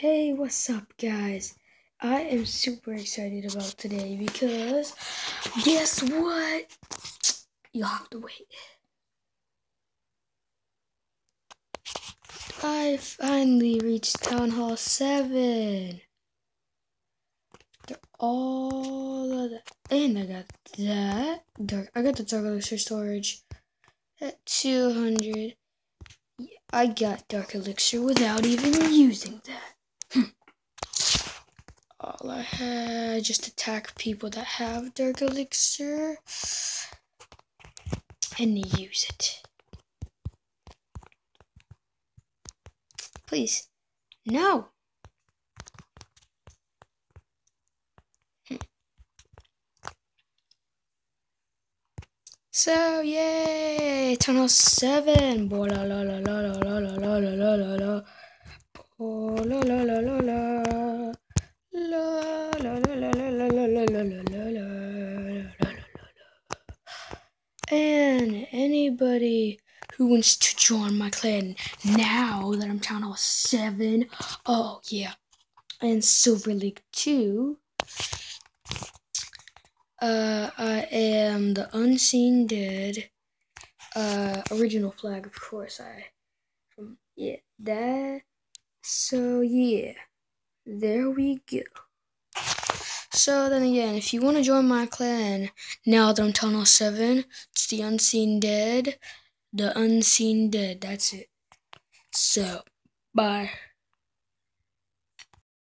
Hey, what's up, guys? I am super excited about today because guess what? You'll have to wait. I finally reached Town Hall 7. They're all of that. And I got that. Dark. I got the Dark Elixir storage at 200. I got Dark Elixir without even using that. All I had just attack people that have Dark Elixir and use it. Please. No. Hmm. So yay! Town Hall seven. Bo la la la la la la la la la la la. La la la la la. And anybody who wants to join my clan now that I'm Town Hall 7, oh yeah, and Silver League 2, uh, I am the Unseen Dead, uh, original flag, of course, I, yeah, that, so yeah. There we go. So then again, if you want to join my clan, now that I'm Town Hall 7, it's the Unseen Dead. The Unseen Dead, that's it. So, bye.